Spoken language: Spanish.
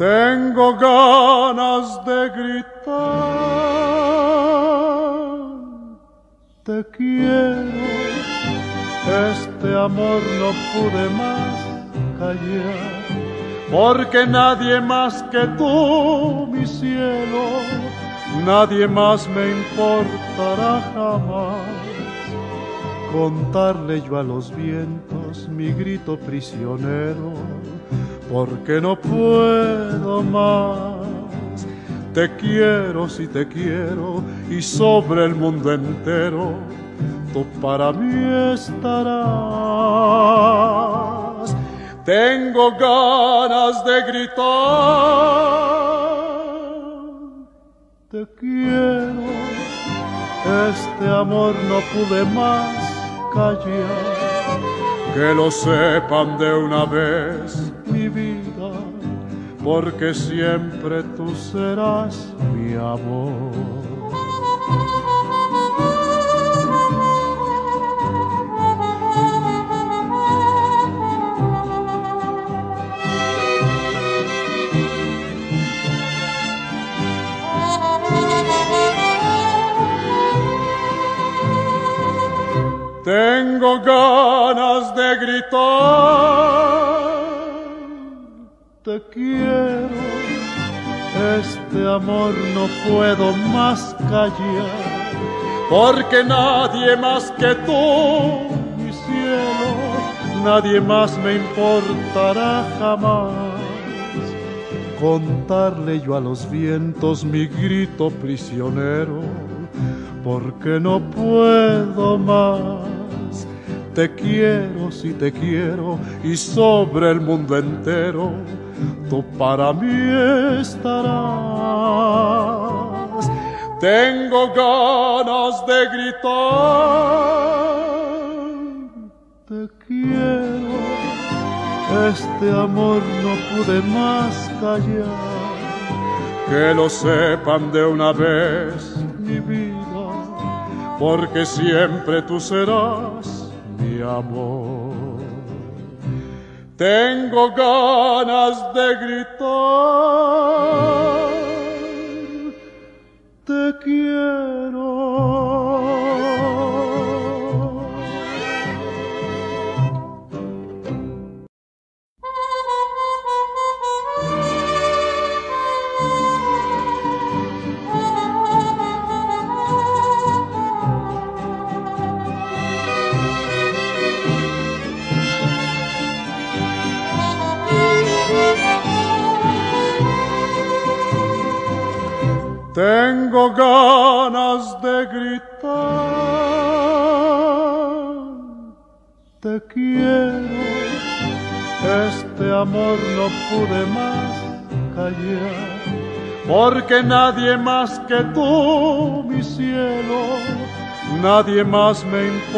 Tengo ganas de gritar, te quiero, este amor no pude más callar, porque nadie más que tú, mi cielo, nadie más me importará jamás. Contarle yo a los vientos mi grito prisionero porque no puedo más. Te quiero si te quiero y sobre el mundo entero tú para mí estarás. Tengo ganas de gritar. Te quiero, este amor no pude más callar. Que lo sepan de una vez mi vida, porque siempre tú serás mi amor. Tengo ganas de gritar, te quiero, este amor no puedo más callar, porque nadie más que tú, mi cielo, nadie más me importará jamás. Contarle yo a los vientos mi grito prisionero porque no puedo más. Te quiero si te quiero y sobre el mundo entero tú para mí estarás. Tengo ganas de gritar. Te quiero, este amor no pude más callar. Que lo sepan de una vez mi vida porque siempre tú serás mi amor. Tengo ganas de gritar, te quiero. Tengo ganas de gritar, te quiero, este amor no pude más callar, porque nadie más que tú, mi cielo, nadie más me importa.